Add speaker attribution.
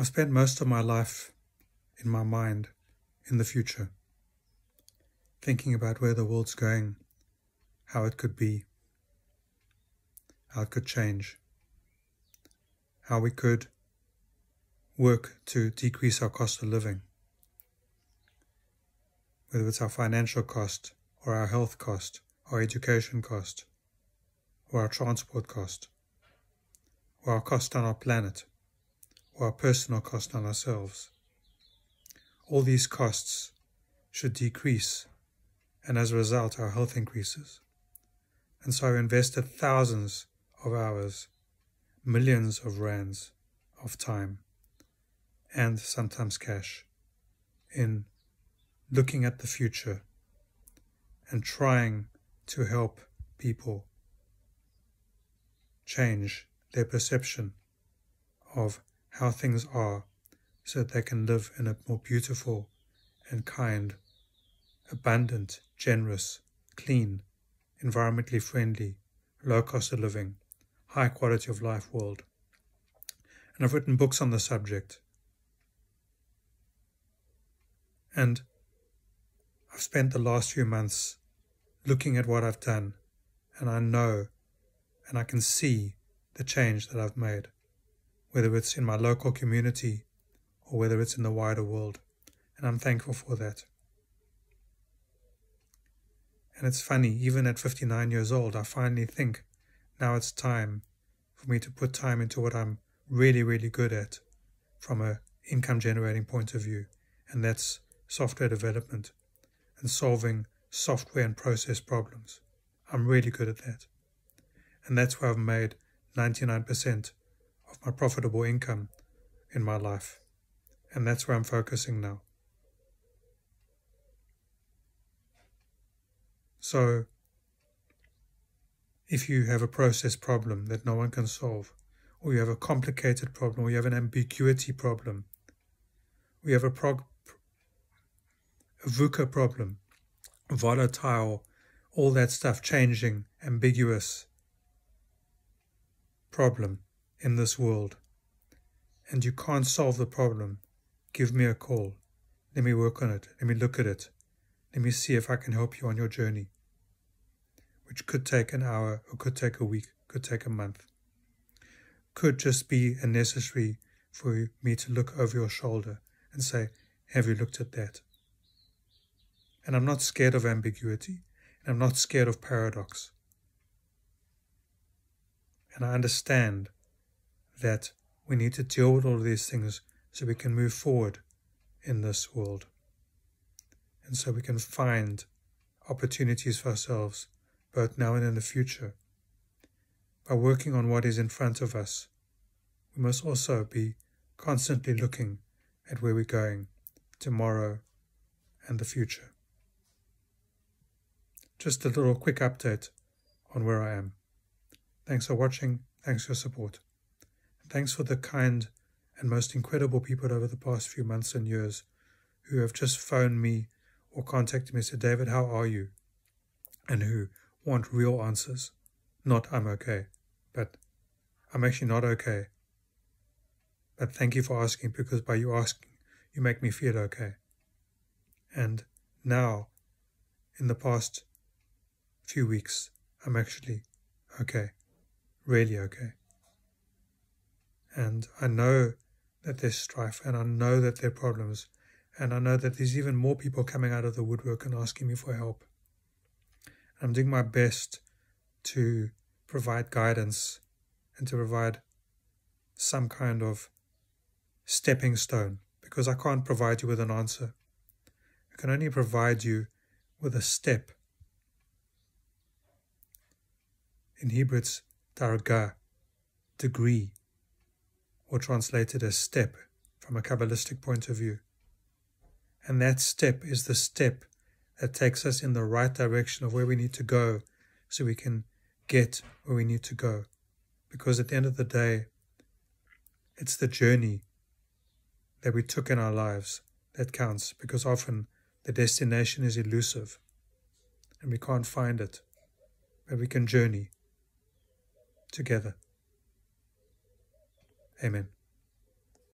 Speaker 1: I've spent most of my life in my mind in the future, thinking about where the world's going, how it could be, how it could change, how we could work to decrease our cost of living, whether it's our financial cost or our health cost, our education cost, or our transport cost, or our cost on our planet or our personal cost on ourselves. All these costs should decrease, and as a result, our health increases. And so I've invested thousands of hours, millions of rands of time, and sometimes cash in looking at the future and trying to help people change their perception of how things are so that they can live in a more beautiful and kind, abundant, generous, clean, environmentally friendly, low cost of living, high quality of life world. And I've written books on the subject. And I've spent the last few months looking at what I've done, and I know and I can see the change that I've made whether it's in my local community or whether it's in the wider world. And I'm thankful for that. And it's funny, even at 59 years old, I finally think now it's time for me to put time into what I'm really, really good at from a income generating point of view. And that's software development and solving software and process problems. I'm really good at that. And that's where I've made 99% of my profitable income in my life. And that's where I'm focusing now. So, if you have a process problem that no one can solve, or you have a complicated problem, or you have an ambiguity problem, you have a, prog- a VUCA problem, volatile, all that stuff changing, ambiguous problem, in this world and you can't solve the problem, give me a call. Let me work on it. Let me look at it. Let me see if I can help you on your journey, which could take an hour or could take a week, could take a month. Could just be a necessary for me to look over your shoulder and say, Have you looked at that? And I'm not scared of ambiguity, and I'm not scared of paradox. And I understand that we need to deal with all of these things so we can move forward in this world. And so we can find opportunities for ourselves, both now and in the future. By working on what is in front of us, we must also be constantly looking at where we're going tomorrow and the future. Just a little quick update on where I am. Thanks for watching. Thanks for your support. Thanks for the kind and most incredible people over the past few months and years who have just phoned me or contacted me and said, David, how are you? And who want real answers. Not I'm okay, but I'm actually not okay. But thank you for asking because by you asking, you make me feel okay. And now, in the past few weeks, I'm actually okay, really okay. And I know that there's strife and I know that there are problems. And I know that there's even more people coming out of the woodwork and asking me for help. I'm doing my best to provide guidance and to provide some kind of stepping stone because I can't provide you with an answer. I can only provide you with a step. In Hebrew, it's darga, degree or translated as step from a Kabbalistic point of view. And that step is the step that takes us in the right direction of where we need to go so we can get where we need to go. Because at the end of the day, it's the journey that we took in our lives that counts because often the destination is elusive and we can't find it, but we can journey together. Amen.